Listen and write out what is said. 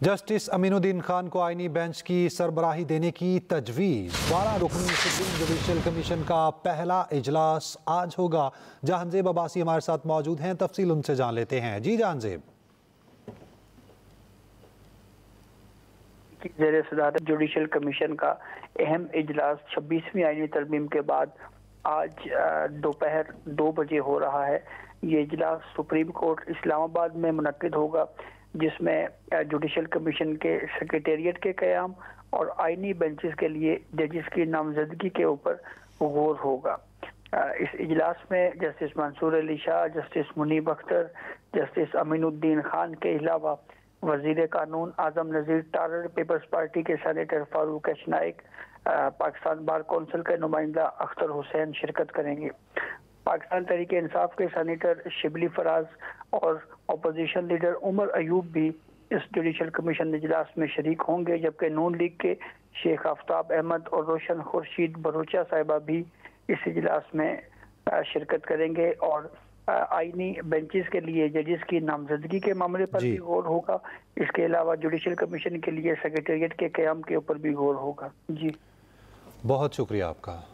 Justice Aminuddin Khan को आईनी bench की सरबराही देने की तजवीज़। बारह रुकनी सुप्रीम जुडिशल कमीशन का पहला इजलास आज होगा। जहानजेब अब्बासी हमारे साथ मौजूद हैं, तफसील उनसे जान लेते हैं। जी जहानजेब सदारत जुडिशल कमीशन का अहम इजलास छब्बीसवीं आईनी तरमीम के बाद आज दोपहर दो बजे हो रहा है। ये इजलास सुप्रीम कोर्ट इस्लामाबाद में मुनद होगा, जिसमें जुडिशल कमीशन के सेक्रेटेरिएट के क्याम और आइनी बेंचेस के लिए जजिस की नामजदगी के ऊपर गौर होगा। इस इजलास में justice Mansoor Ali Shah justice Munib Akhtar justice Aminuddin Khan के अलावा वज़ीर कानून आज़म नज़ीर तारर पीपल्स पार्टी के senator Farooq H Naik Pakistan bar council के नुमाइंदा अख्तर हुसैन शिरकत करेंगे। पाकिस्तान तरीके इंसाफ के सैनेटर शिबली फराज और अपोजिशन लीडर उमर अयूब भी इस जुडिशल कमीशन इजलास में शरीक होंगे, जबकि नून लीग के शेख आफ्ताब अहमद और रोशन खुर्शीद बरूचा साहिबा भी इस इजलास में शिरकत करेंगे और आईनी बेंचेस के लिए जजेस की नामजदगी के मामले पर भी गौर होगा। इसके अलावा जुडिशियल कमीशन के लिए सेक्रेटेरिएट के क्याम के ऊपर भी गौर होगा। जी। बहुत शुक्रिया आपका।